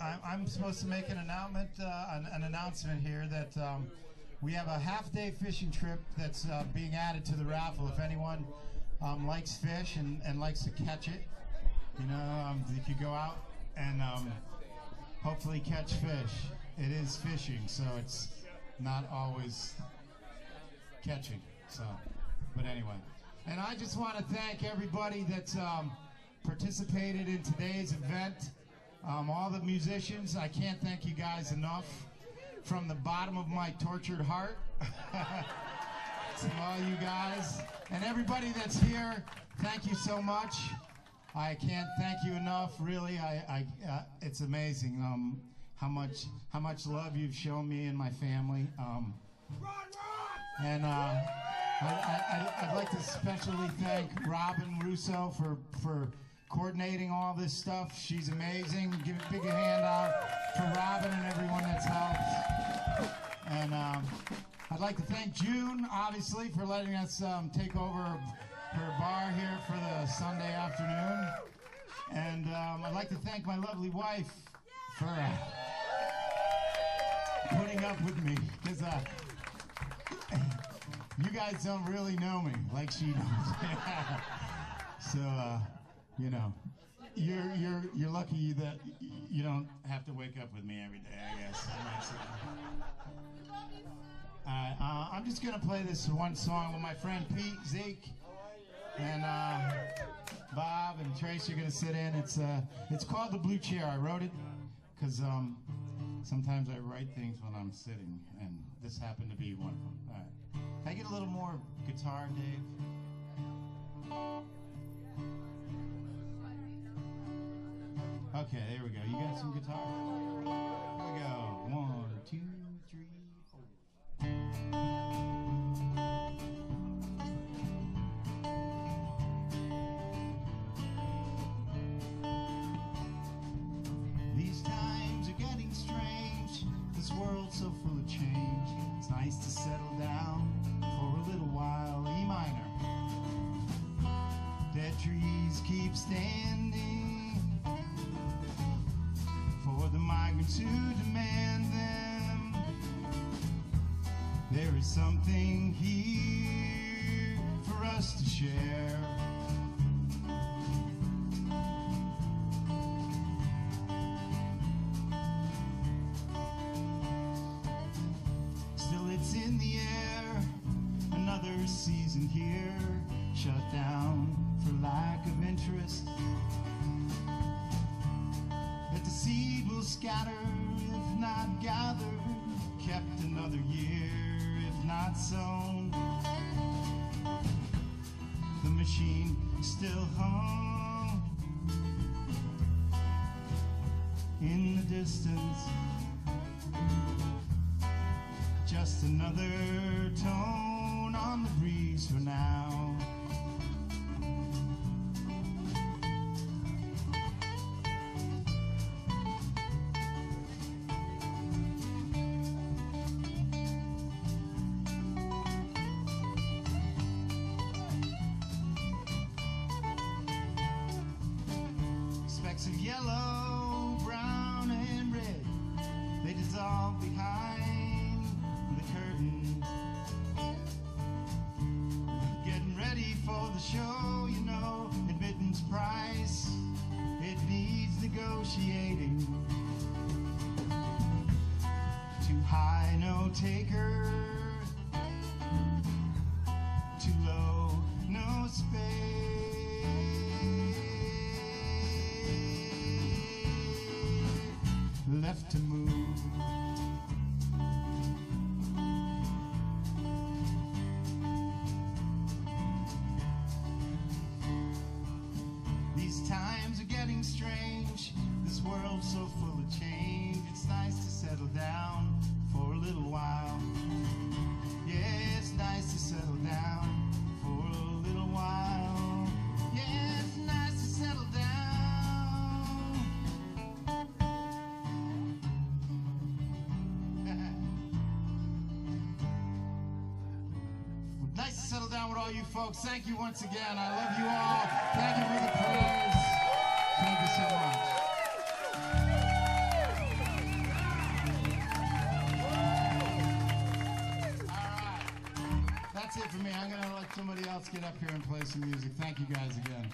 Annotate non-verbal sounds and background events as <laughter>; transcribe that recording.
I, I'm supposed to make an announcement, uh, an, an announcement here that um, we have a half-day fishing trip that's uh, being added to the raffle. If anyone um, likes fish and, and likes to catch it, you know, um, you could go out and um, hopefully catch fish. It is fishing, so it's not always catching. So, but anyway, and I just want to thank everybody that's um, participated in today's event. Um, all the musicians, I can't thank you guys enough from the bottom of my tortured heart. <laughs> to all you guys and everybody that's here, thank you so much. I can't thank you enough. Really, I, I uh, it's amazing um, how much how much love you've shown me and my family. Um, and uh, I, I, I'd like to especially thank Robin Russo for for coordinating all this stuff. She's amazing. Give a big hand out for Robin and everyone that's helped. And um, I'd like to thank June, obviously, for letting us um, take over her bar here for the Sunday afternoon. And um, I'd like to thank my lovely wife for uh, putting up with me, because uh, you guys don't really know me like she knows. <laughs> so, uh, you know, you're you're you're lucky that you don't have to wake up with me every day. I guess. Uh, uh, I'm just gonna play this one song with my friend Pete Zeke and uh, Bob and Trace You're gonna sit in. It's uh, it's called the Blue Chair. I wrote it because um, sometimes I write things when I'm sitting, and this happened to be one of them. All right. Can I get a little more guitar, Dave? Okay, there we go. You got some guitar? Here we go. One, two, three, four. These times are getting strange. This world's so full of change. It's nice to settle down for a little while. E minor. Dead trees keep standing who demand them. There is something here for us to share. Still, it's in the air. Another season here, shut down for lack of interest. That the seed will scatter, if not gathered, kept another year, if not sown. The machine still hung in the distance. Just another tone on the breeze for now. Specks of yellow, brown, and red, they dissolve behind the curtain. Getting ready for the show, you know, admittance price, it needs negotiating. Too high, no taker. Left to move. These times are getting strange. This world's so full of change. It's nice to settle down for a little while. with all you folks. Thank you once again. I love you all. Thank you for the prayers. Thank you so much. All right. That's it for me. I'm going to let somebody else get up here and play some music. Thank you guys again.